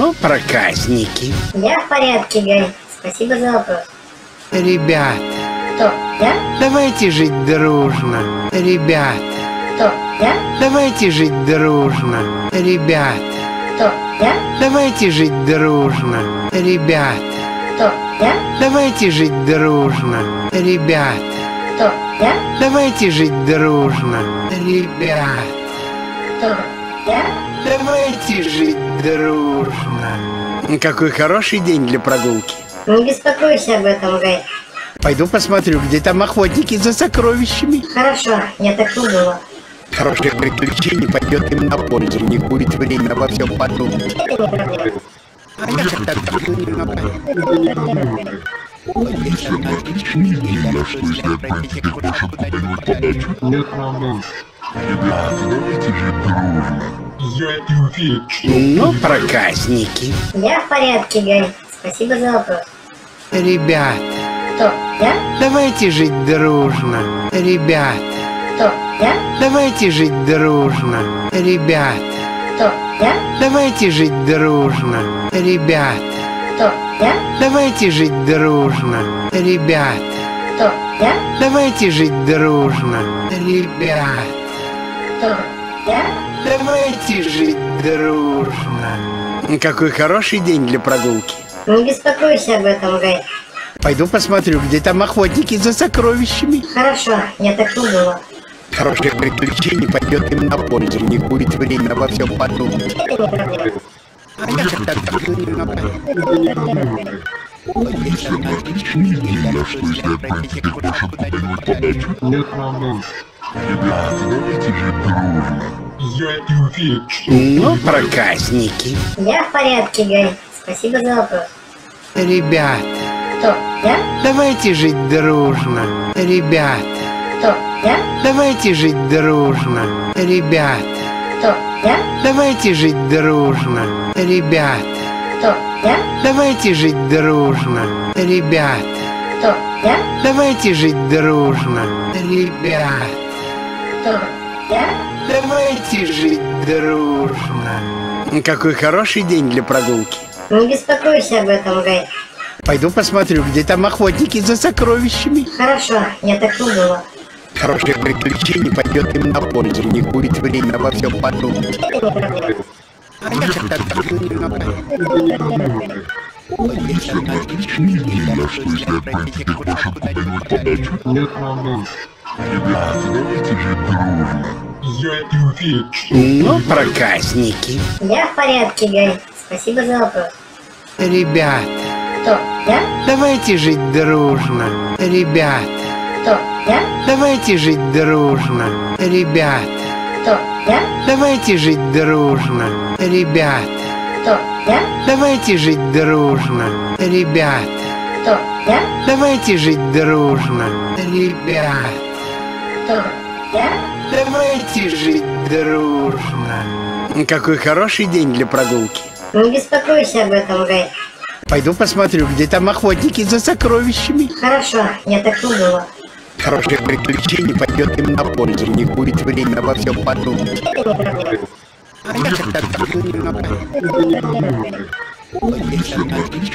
Ну, проказники. Я в порядке, Гай. Спасибо за вопрос. Ребята, Кто? Я? давайте жить дружно. Ребята, Кто? Я? давайте жить дружно. Ребята, Кто? Я? давайте жить дружно. Ребята, Кто? Я? давайте жить дружно. Ребята, Кто? Я? давайте жить дружно. Ребята, Кто? Я? Давайте жить дружно. Какой хороший день для прогулки. Не беспокойся об этом, Гай. Пойду посмотрю, где там охотники за сокровищами. Хорошо, я так и думала. Хорошее приключение пойдет им на пользу. Них будет время обо всем подумать. Не. А я так что, если отправить куда-нибудь подальше? Нет. Ребята, давайте жить дружно. Я и уверен, что Ну, проказники. Я в порядке, Гай. Спасибо за вопрос. Ребята, Кто? Я? давайте жить дружно. Ребята, Кто? Я? давайте жить дружно. Ребята, Кто? Я? давайте жить дружно. Ребята, Кто? Я? давайте жить дружно. Ребята, Кто? Я? давайте жить дружно. Ребята, Кто? Я? Давайте жить дружно. Какой хороший день для прогулки. Не беспокойся об этом, Гай. Пойду посмотрю, где там охотники за сокровищами. Хорошо, я так и думала. Хорошее приключение пойдет им на пользу. Них будет время обо всем подумать. Не. А я так что, если отправить больше куда-нибудь подальше? Ребята, давайте жить дружно. Я и уверен, что Ну, проказники. Я в порядке, Гай. Спасибо за вопрос. Ребята, Кто? Я? давайте жить дружно. Ребята, Кто? Я? давайте жить дружно. Ребята, Кто? Я? давайте жить дружно. Ребята, Кто? Я? давайте жить дружно. Ребята, Кто? Я? давайте жить дружно. Ребята, Кто? Я? Давайте жить дружно. Какой хороший день для прогулки. Не беспокойся об этом, Гай. Пойду посмотрю, где там охотники за сокровищами. Хорошо, я так и думала. Хорошее приключение пойдет им на пользу. Них будет время обо всем подумать. Не. А я так что, если куда-нибудь нет. Ребята, давайте жить дружно. Я и уверен, что Ну, проказники. Я в порядке, Гай. Спасибо за вопрос. Ребята, Кто? Я? давайте жить дружно. Ребята, Кто? Я? давайте жить дружно. Ребята, Кто? Я? давайте жить дружно. Ребята, Кто? Я? давайте жить дружно. Ребята, Кто? Я? давайте жить дружно. Ребята, Кто? Я? Давайте жить дружно. Какой хороший день для прогулки. Не беспокойся об этом, Гай. Пойду посмотрю, где там охотники за сокровищами. Хорошо, я так думала. Хорошее приключение пойдет им на пользу. Них будет время обо всем подумать. Не. А я так на Если отправить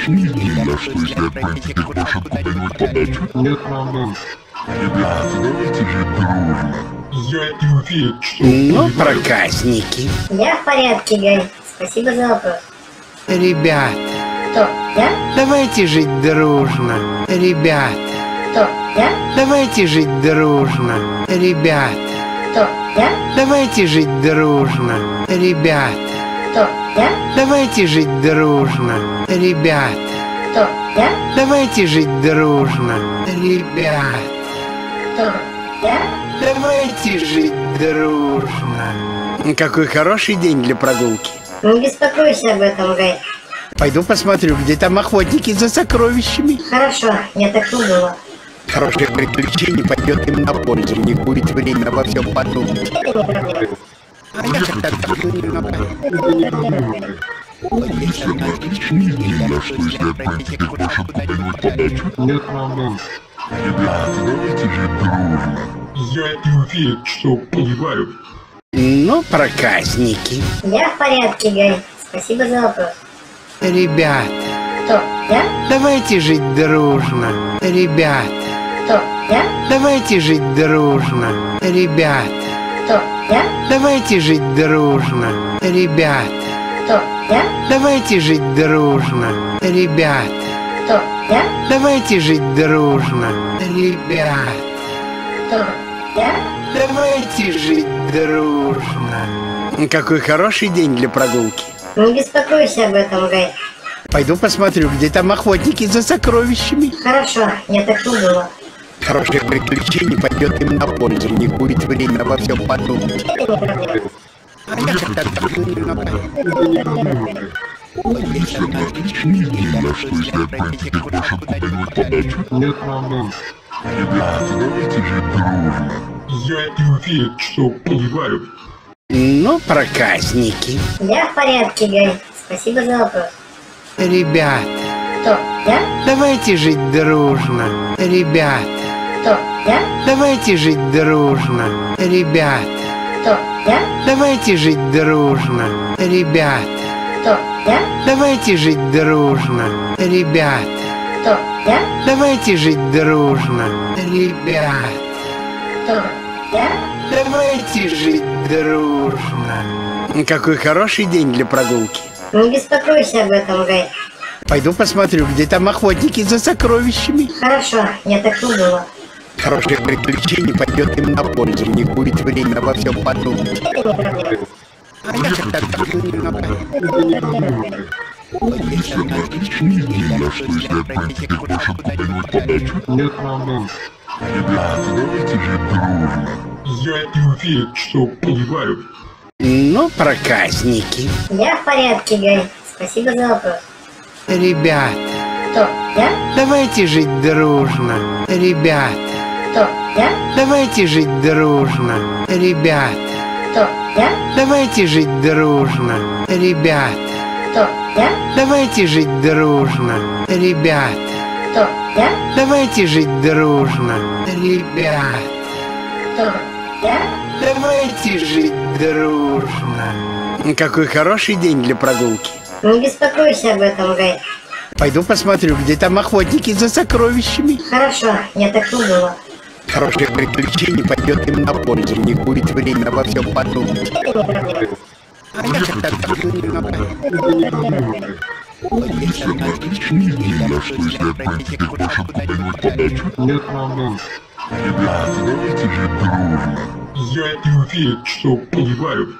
я что, если отправить их больше куда-нибудь подальше? нет проблем. Ребята, давайте жить дружно. Я и уверен, что Ну, проказники. Я в порядке, Гай. Спасибо за вопрос. Ребята, Кто? Я? давайте жить дружно. Ребята, Кто? Я? давайте жить дружно. Ребята, Кто? Я? давайте жить дружно. Ребята, Кто? Я? давайте жить дружно. Ребята, Кто? Я? давайте жить дружно. Ребята, Кто? Я? Давайте жить дружно. Какой хороший день для прогулки. Не беспокойся об этом, Гай. Пойду посмотрю, где там охотники за сокровищами. Хорошо, я так и думала. Хорошее приключение пойдет им на пользу. Них будет время обо всем подумать. Не. А я так я что, если отправить куда-нибудь подальше? нет проблем. Ребята, давайте жить дружно. Я и уверен, что понимаю. Ну, проказники. Я в порядке, Гай. Спасибо за вопрос. Ребята, Кто? Я? давайте жить дружно. Ребята, Кто? Я? давайте жить дружно. Ребята, Кто? Я? давайте жить дружно. Ребята, Кто? Я? давайте жить дружно. Ребята, Кто? Я? давайте жить дружно. Ребята, Кто? Давайте жить дружно. Какой хороший день для прогулки. Не беспокойся об этом, Гай. Пойду посмотрю, где там охотники за сокровищами. Хорошо, я так думала. Хорошее приключение пойдет им на пользу. Не будет время обо всем подумать. Это не проблема. А я так Отличная идея, что если их в ошибку где-нибудь подальше. Нет проблем. Ребята, давайте жить дружно. Я не уверен, что понимаю. Ну, проказники. Я в порядке, Гай. Спасибо за вопрос. Ребята, Кто? Я? давайте жить дружно. Ребята, Кто? Я? давайте жить дружно. Ребята, Кто? Я? давайте жить дружно. Ребята, Кто? Я? давайте жить дружно. Ребята, Кто? Я? давайте жить дружно. Ребята, Кто? Я? давайте жить дружно. Какой хороший день для прогулки. Не беспокойся об этом, Гай. Пойду посмотрю, где там охотники за сокровищами. Хорошо, я так думала. Хорошее приключение пойдет им на пользу. Не будет время обо всем подумать. Это не проблема. А я так Отличная идея, что если отправить их в ошибку где-нибудь подальше. Нет проблем. Ребята, давайте жить дружно. Я не уверен, что понимаю. Ну, проказники. Я в порядке, Гай. Спасибо за вопрос. Ребята, Кто? Я? давайте жить дружно. Ребята, Кто? Я? давайте жить дружно. Ребята, Кто? Я? давайте жить дружно. Ребята, Кто? Я? давайте жить дружно. Ребята, Кто? Я? давайте жить дружно. Ребята, Кто? Я? давайте жить дружно. Какой хороший день для прогулки. Не беспокойся об этом, Гай. Пойду посмотрю, где там охотники за сокровищами. Хорошо, я так думала. Хорошее приключение пойдет им на пользу. Не будет время обо всем подумать. Не так Отличная идея, что если отправить их в ошибку где-нибудь подальше. Нет проблем. Ребята, давайте жить дружно. Я не уверен, что понимаю.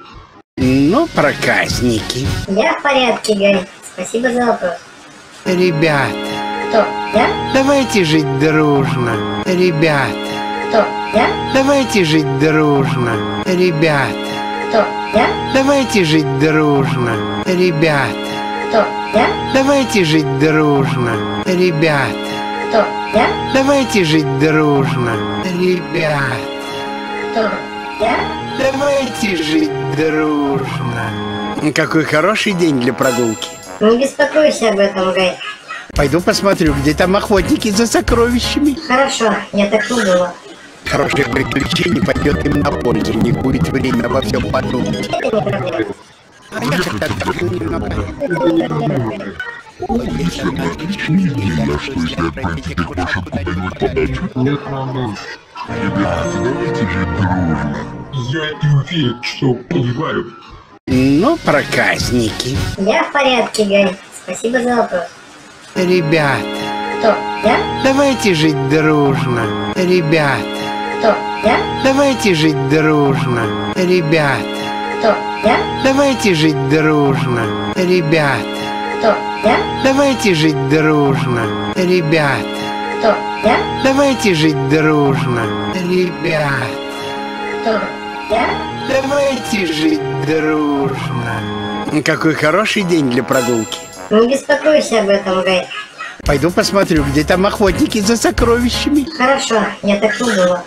Ну, проказники. Я в порядке, Гай. Спасибо за вопрос. Ребята, Кто? Я? давайте жить дружно. Ребята, Кто? Я? давайте жить дружно. Ребята, Кто? Я? давайте жить дружно. Ребята, Кто? Я? давайте жить дружно. Ребята, Кто? Я? давайте жить дружно. Ребята, Кто? Я? давайте жить дружно. Какой хороший день для прогулки. Не беспокойся об этом, Гай. Пойду посмотрю, где там охотники за сокровищами. Хорошо, я так думала. Хорошее приключение пойдет им на пользу. Не будет время обо всем подумать. Не. А я так Отличная идея, что если отправить их в ошибку где-нибудь подальше. Нет проблем. Ребята, давайте жить дружно. Я не уверен, что понимаю. Ну, проказники. Я в порядке, Гай. Спасибо за вопрос. Ребята, Кто? Я? давайте жить дружно. Ребята, Кто? Я? давайте жить дружно. Ребята, Кто? Я? давайте жить дружно. Ребята, Кто? Я? давайте жить дружно. Ребята, Кто? Я? давайте жить дружно. Ребята, Кто? Я? давайте жить дружно. Какой хороший день для прогулки. Не беспокойся об этом, Гай. Пойду посмотрю, где там охотники за сокровищами. Хорошо, я так думала.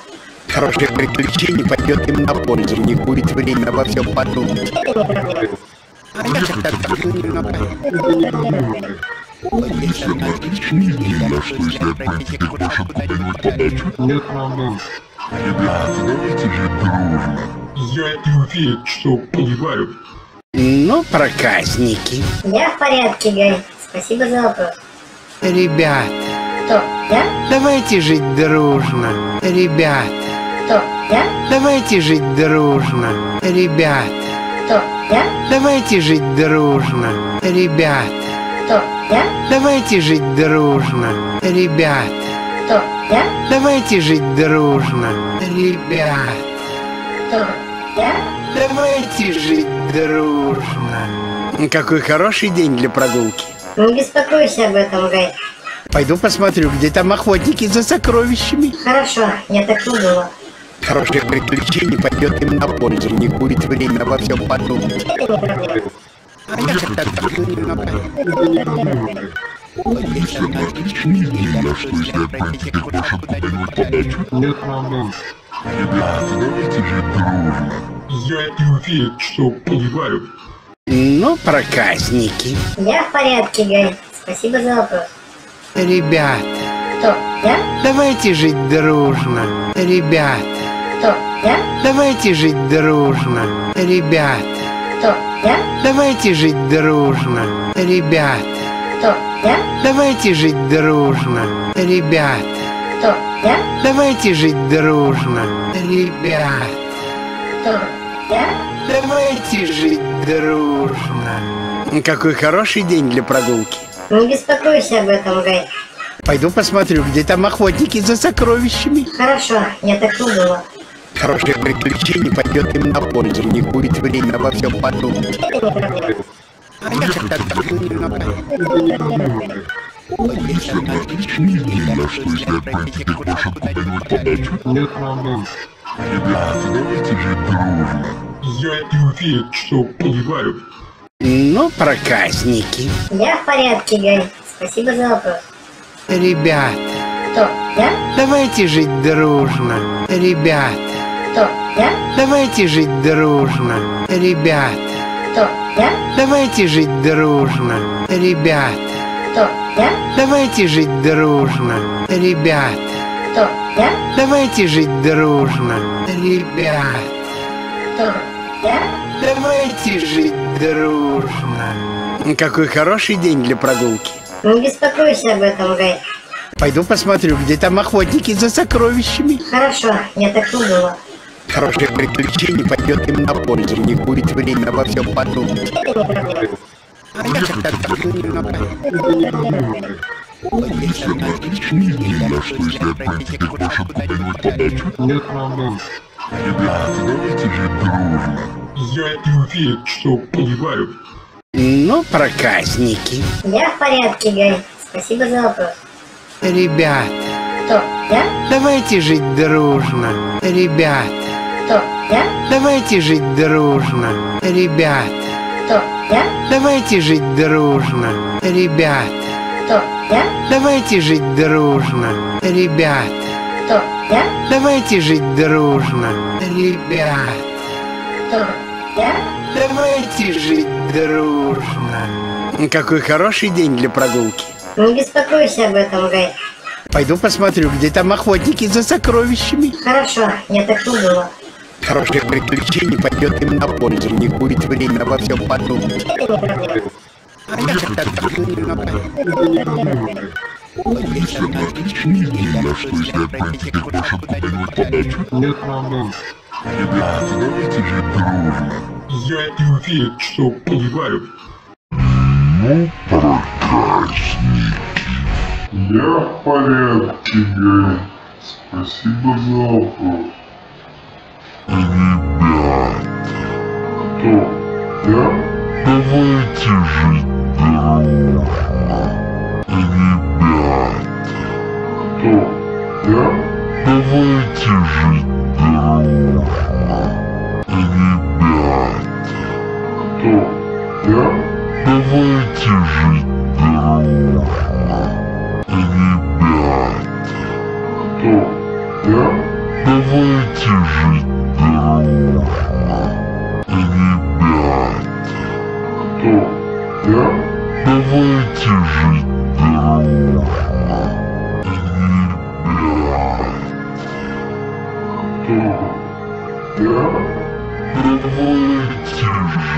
Хорошее приключение пойдет им на пользу. Не будет время обо всем подумать. А я что если отправить их в ошибку где-нибудь подальше. Нет проблем. Ребята, давайте жить дружно. Я не уверен, что понимаю. Ну, проказники. Я в порядке, Гай. Спасибо за вопрос. Ребята, Кто? Я? давайте жить дружно. Ребята, Кто? Я? давайте жить дружно. Ребята, Кто? Я? давайте жить дружно. Ребята, Кто? Я? давайте жить дружно. Ребята, Кто? Я? давайте жить дружно. Ребята, Кто? Я? давайте жить дружно. Какой хороший день для прогулки. Не беспокойся об этом, Гай. Пойду посмотрю, где там охотники за сокровищами. Хорошо, я так и думала. Хорошее приключение пойдет им на пользу. Не будет время обо всем подумать. Не. А я как-то так немного. Если она отличная идея, что если отправить этих кошек куда-нибудь подальше? Нет проблем. Ребята, давайте жить дружно. Я не уверен, что понимаю. Ну, проказники. Я в порядке, Гай. Спасибо за вопрос. Ребята, Кто? Я? давайте жить дружно. Ребята, Кто? Я? давайте жить дружно. Ребята, Кто? Я? давайте жить дружно. Ребята, Кто? Я? давайте жить дружно. Ребята, Кто? Я? давайте жить дружно. Ребята, Кто? Я? давайте жить дружно. Какой хороший день для прогулки. Не беспокойся об этом, Гай. Пойду посмотрю, где там охотники за сокровищами. Хорошо, я так и думала. Хорошее приключение пойдет им на пользу. Не будет время обо всем подумать. А я как-то так немного. Если идея, что если отправить этих кошек куда-нибудь подальше? Нет проблем. Ребята, давайте жить дружно. Я не уверен, что понимаю. Ну, проказники. Я в порядке, Гай. Спасибо за вопрос. Ребята, Кто? Я? давайте жить дружно. Ребята, Кто? Я? давайте жить дружно. Ребята, Кто? Я? давайте жить дружно. Ребята, Кто? Я? давайте жить дружно. Ребята, Кто? Я? давайте жить дружно. Ребята, Кто? Я? давайте жить дружно. Какой хороший день для прогулки. Не беспокойся об этом, Гай. Пойду посмотрю, где там охотники за сокровищами. Хорошо, я так и думала. Хорошее приключение пойдет им на пользу. Не будет время обо всем подумать. А я как-то так немного. Если что если куда-нибудь. Ребята, давайте дружно. Я уверен, что понимаю. Ну, проказники. Я в порядке, Гай. Спасибо за вопрос. Ребята, Кто? Я? давайте жить дружно. Ребята, Кто? Я? давайте жить дружно. Ребята, Кто? Я? давайте жить дружно. Ребята, Кто? Я? давайте жить дружно. Ребята, Кто? Я? давайте жить дружно. Ребята, Кто? Я? давайте жить дружно. Какой хороший день для прогулки. Не беспокойся об этом, Гай. Пойду посмотрю, где там охотники за сокровищами. Хорошо, я так и думала. Хорошее приключение пойдет им на пользу. Не будет время обо всем подумать. А я как-то так. Если что если отправить этих кошек куда-нибудь подальше? Ребята, давайте жить дружно. Я не уверен, что понимаю. Ну, проказник. Я в порядке, Гай. Спасибо за вопрос. Ребят, Кто? Я? давайте жить дружно. Ребят, Кто? Я? давайте жить дружно. Ребят, Кто? Я? Давайте жить дружно. Ребят, Кто? Я? давайте жить дружно. Ребят, Кто? Я? давайте жить дружно. Ребят, Кто? Я? давайте жить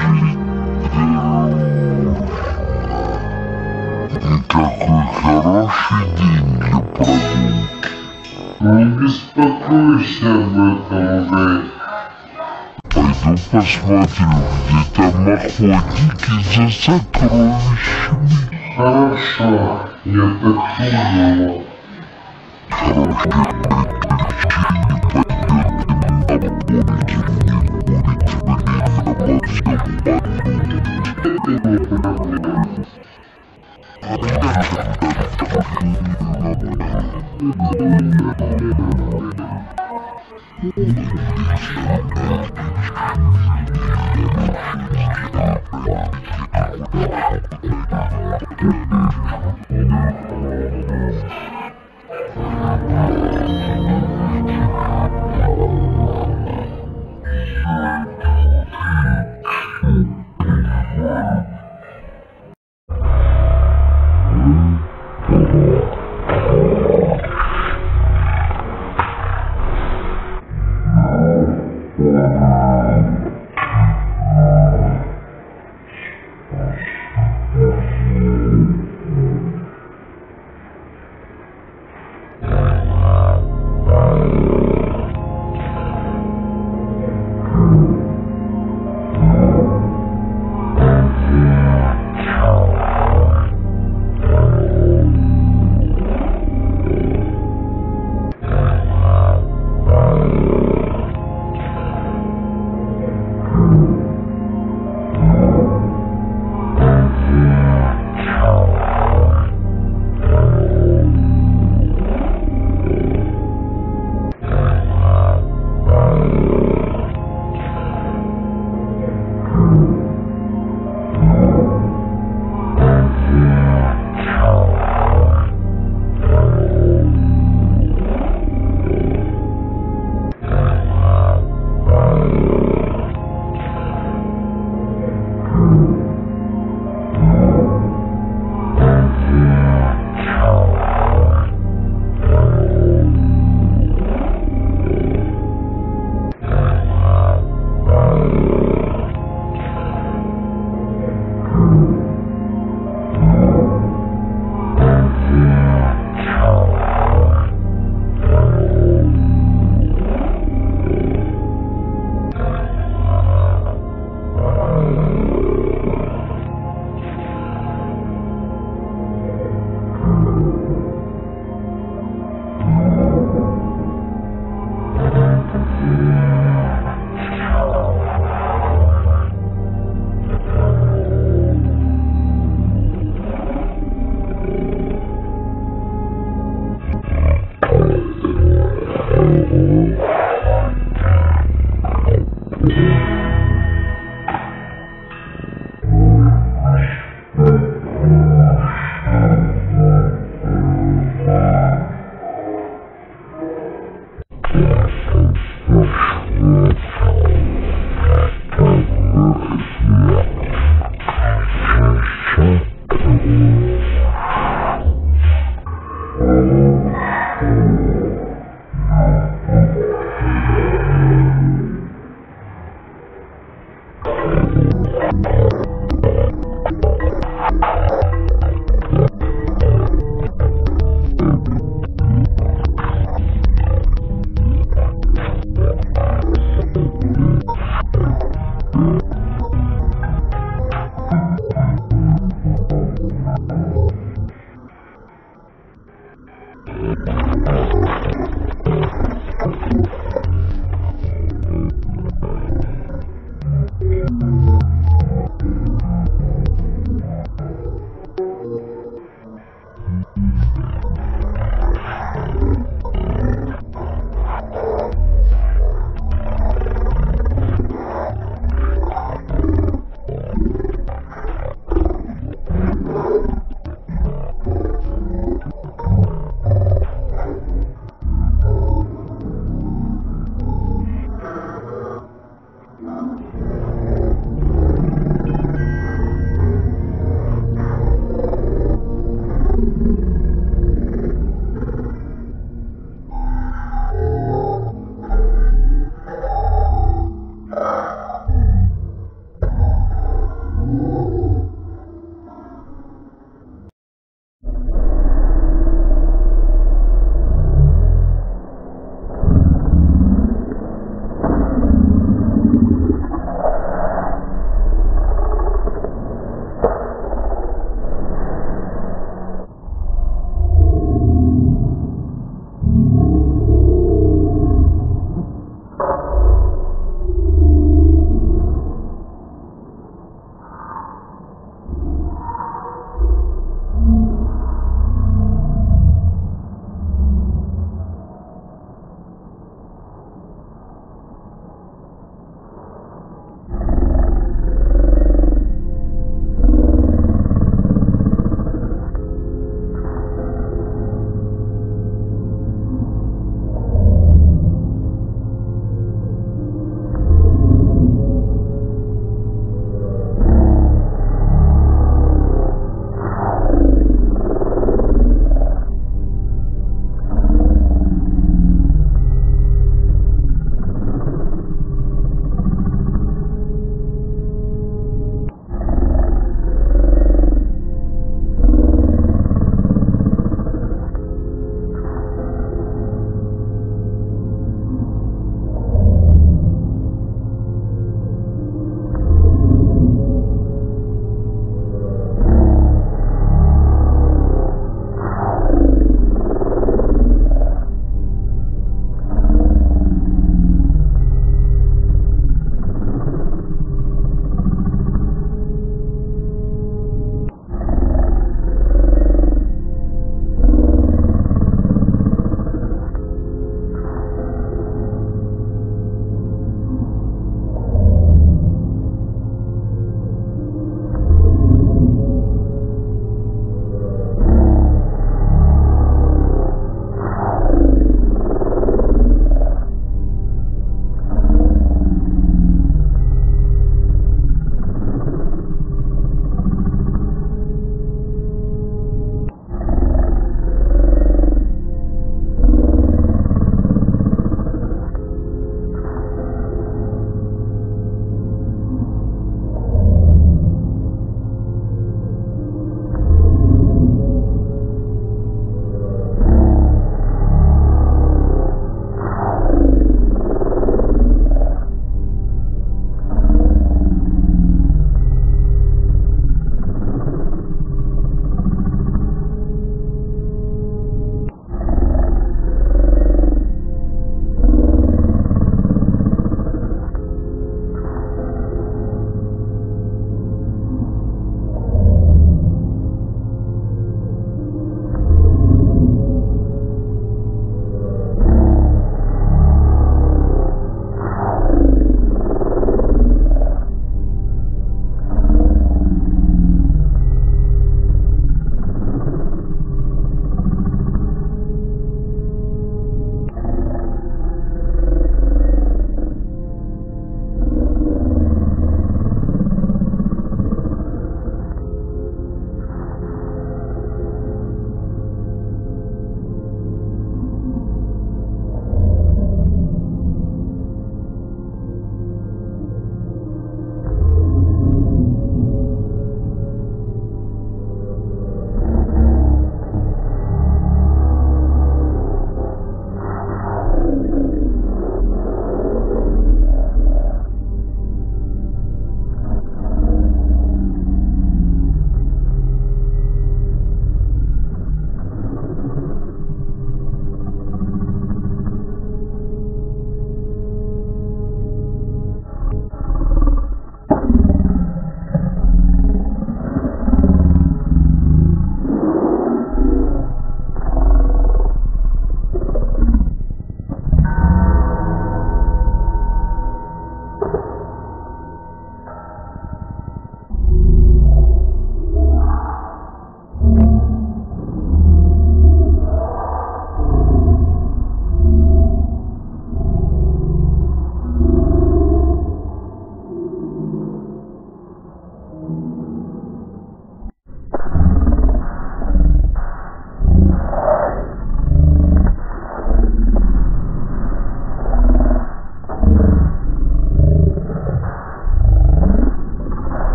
Какой хороший день для прогулки. Не беспокойся об этом, Гай. Пойду посмотрю, где там охотники за сокровищами. Хорошо, я так думала. Ну,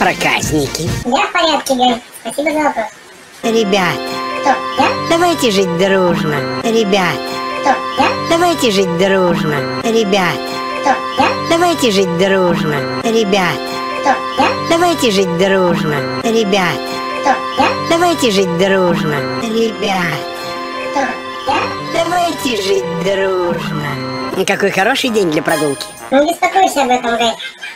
проказники. Я в порядке, Гай. Спасибо за вопрос. Ребята, Кто? Я? давайте жить дружно. Ребята, Кто? Я? давайте жить дружно. Ребята, Кто? Я? давайте жить дружно. Ребята, Кто? Я? давайте жить дружно. Ребята, Кто? Я? давайте жить дружно. Ребята, Кто? Я? давайте жить дружно. Какой хороший день для прогулки. Не беспокойся об этом, Гай.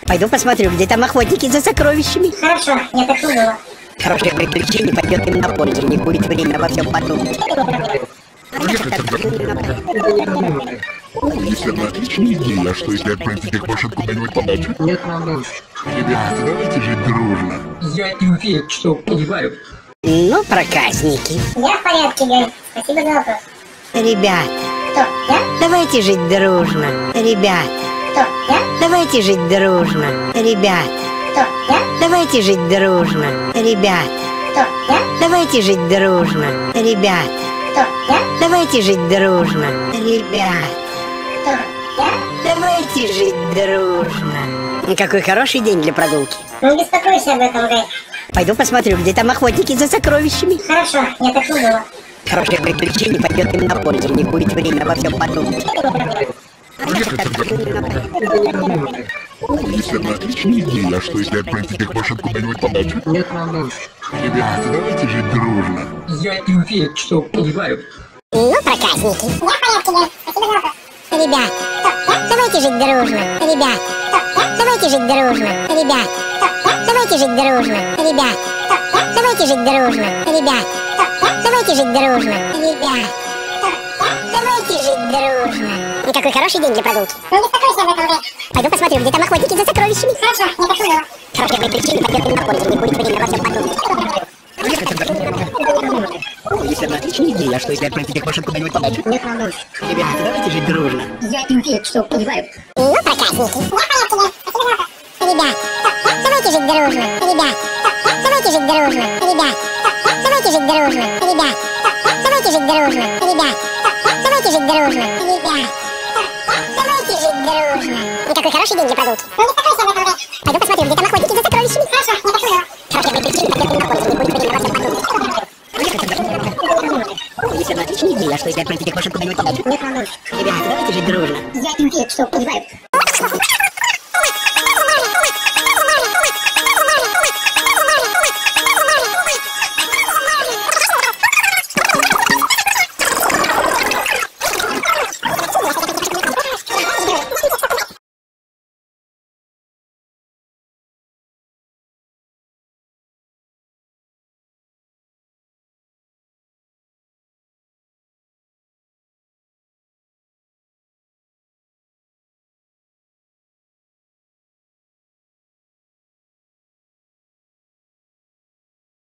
Пойду посмотрю, где там охотники за сокровищами. Хорошо, я так думала. Хорошее приключение пойдет им на пользу, не будет время обо всем подумать. Если одна отличная идея, а что если отправить этих машин куда-нибудь подальше? Нет, Романович. Ребята, давайте жить дружно. Я не уверен, что понимаю. Ну, проказники. Я в порядке, Гай. Спасибо за вопрос. Ребята, Кто? Я? давайте жить дружно. Ребята, Кто? Я? давайте жить дружно. Ребята, Кто? Я? давайте жить дружно. Ребята, Кто? Я? давайте жить дружно. Ребята, Кто? Я? давайте жить дружно. Ребята, Кто? Я? давайте жить дружно. Какой хороший день для прогулки. Не беспокойся об этом, Гай. Пойду посмотрю, где там охотники за сокровищами. Хорошо, я так и думала. Хорошее приключение пойдет им на пользу, не будет время обо всем подумать. Одна отличная идея, а что если отправить этих машин куда-нибудь подальше? Нет, Романович. Ребята, давайте жить дружно. Я не уверен, что понимаю. Ну, проказники. Я в порядке. Спасибо за. Ребята, давайте жить дружно. Ребята, давайте жить дружно. Ребята, давайте жить дружно. Ребята, давайте жить дружно. Ребята, давайте жить дружно. Ребята, давайте жить дружно. Какой хороший день для прогулки. Не беспокойся об этом, Гай. Пойду посмотрю, где там охотники за сокровищами. Хорошо, я так и думала. Хорошее приключение пойдет им на пользу, не будет время обо всем подумать. Если одна отличная идея, а что если отправить этих машин куда-нибудь подальше? Нет, Романович. Ребята, давайте жить дружно. Я не уверен, что понимаю. Ну, проказники. Ребята, давайте жить дружно. Ребята, давайте жить дружно. Ребята, давайте жить дружно. Ребята, давайте жить дружно. Ребята, давайте жить дружно. Ребята, давайте жить дружно. Какой хороший день для прогулки. Не об этом, Гай. Пойду посмотрю, где там охотники за сокровищами. Хорошо, я и им на подумать. Если одна отличная идея, что если отправить этих машин куда-нибудь подальше? Нет, Романович. Ребята, давайте жить дружно. Я не уверен, что понимаю.